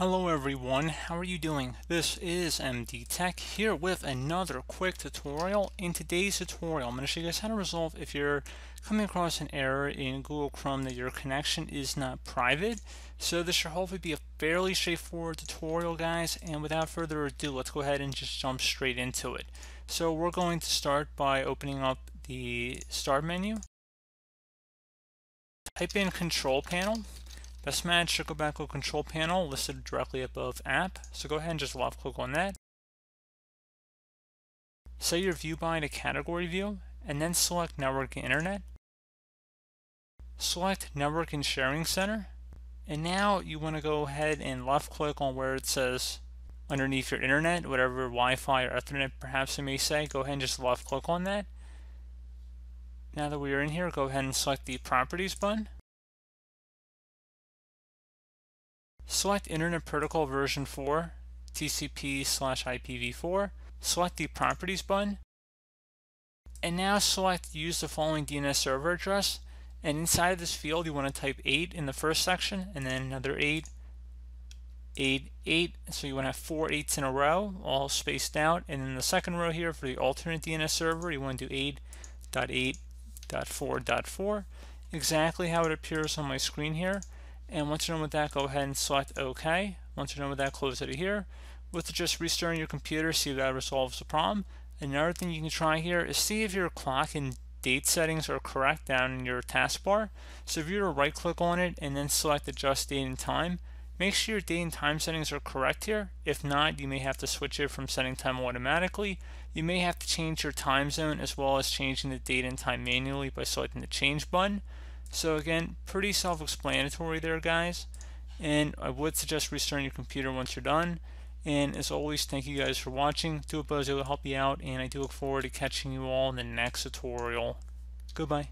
Hello everyone, how are you doing? This is MD Tech here with another quick tutorial. In today's tutorial, I'm going to show you guys how to resolve if you're coming across an error in Google Chrome that your connection is not private. So this should hopefully be a fairly straightforward tutorial guys, and without further ado, let's go ahead and just jump straight into it. So we're going to start by opening up the Start menu. Type in Control Panel Best match should go back to control panel listed directly above app. So go ahead and just left click on that. Set your view by to category view and then select network and internet. Select network and sharing center. And now you want to go ahead and left click on where it says underneath your internet, whatever Wi-Fi or Ethernet perhaps it may say, go ahead and just left click on that. Now that we are in here, go ahead and select the properties button. Select Internet Protocol version 4, TCP slash IPv4. Select the Properties button. And now select Use the following DNS server address. And inside of this field, you want to type 8 in the first section, and then another 8, 8, 8. So you want to have four 8s in a row, all spaced out. And in the second row here, for the alternate DNS server, you want to do 8.8.4.4. Exactly how it appears on my screen here. And once you're done with that, go ahead and select OK. Once you're done with that, close it here. With just restarting your computer, see if that resolves the problem. Another thing you can try here is see if your clock and date settings are correct down in your taskbar. So if you were to right click on it and then select adjust date and time, make sure your date and time settings are correct here. If not, you may have to switch it from setting time automatically. You may have to change your time zone as well as changing the date and time manually by selecting the change button. So again, pretty self-explanatory there, guys. And I would suggest restarting your computer once you're done. And as always, thank you guys for watching. Do hope I able to help you out, and I do look forward to catching you all in the next tutorial. Goodbye.